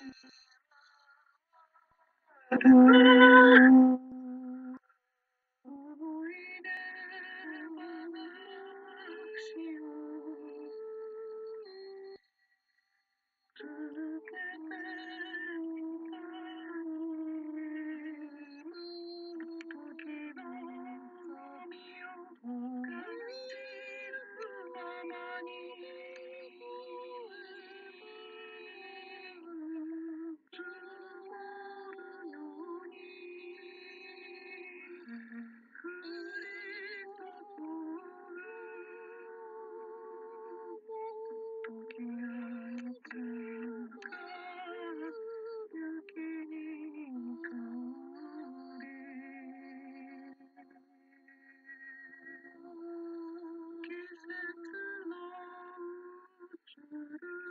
Thank you.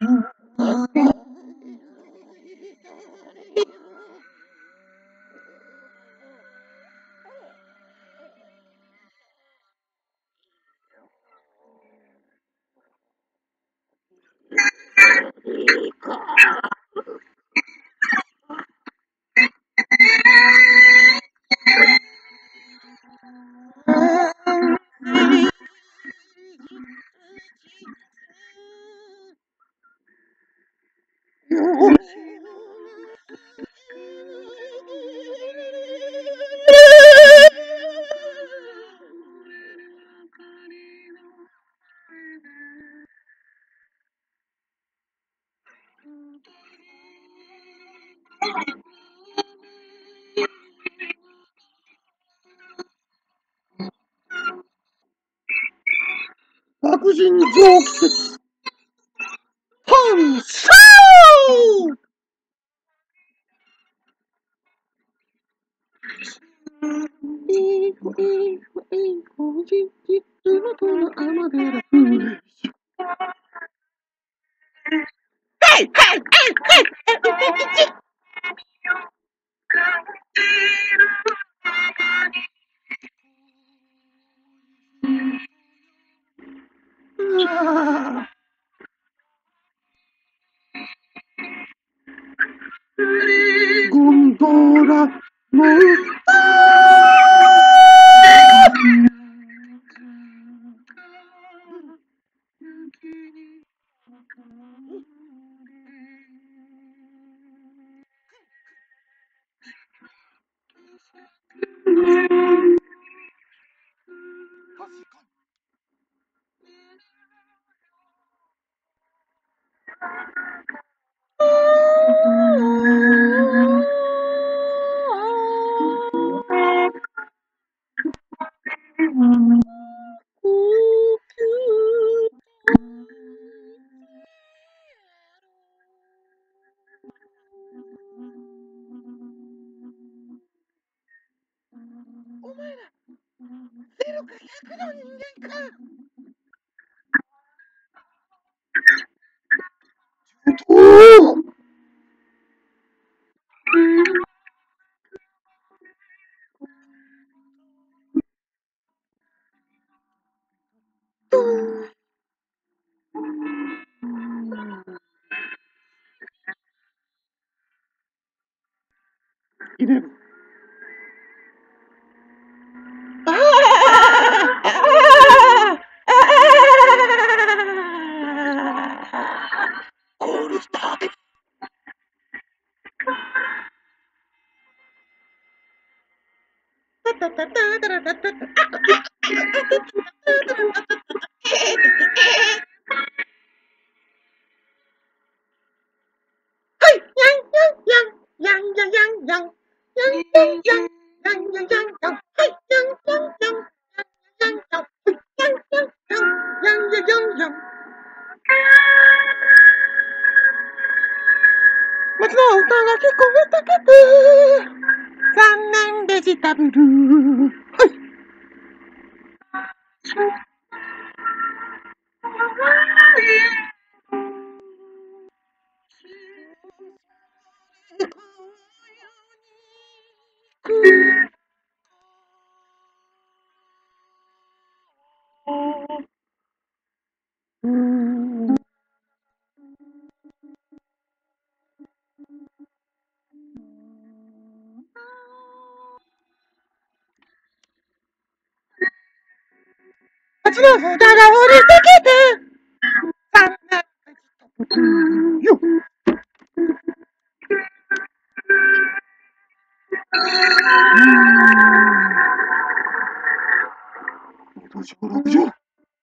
うん。人上説。いいいの。Kumbora, move. 呜。呜。你呢？松の歌が聞こえたけど残念デジタブル。はい。You.